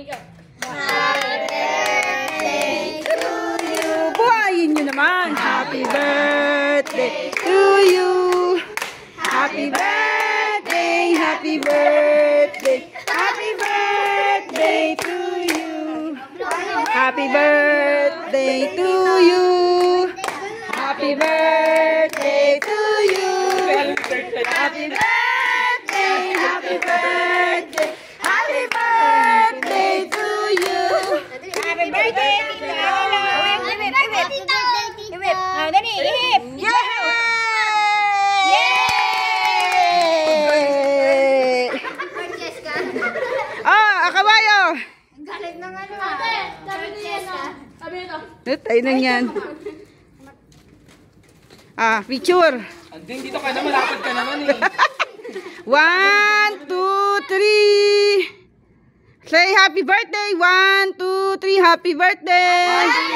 ikaw. Buhayin nyo naman. Happy birthday to you. Happy birthday, happy birthday, happy birthday to you. Happy birthday to you. Happy birthday to you. Happy birthday, happy birthday, dali, ihip! Yay! Ah, akabayo! Galit ng ano ah. Sabi niya na. Sabi nito. Eh, tayo na yan. Ah, picture. Anding dito ka na, malapad ka naman eh. One, two, three. Say happy birthday. One, two, three. Happy birthday.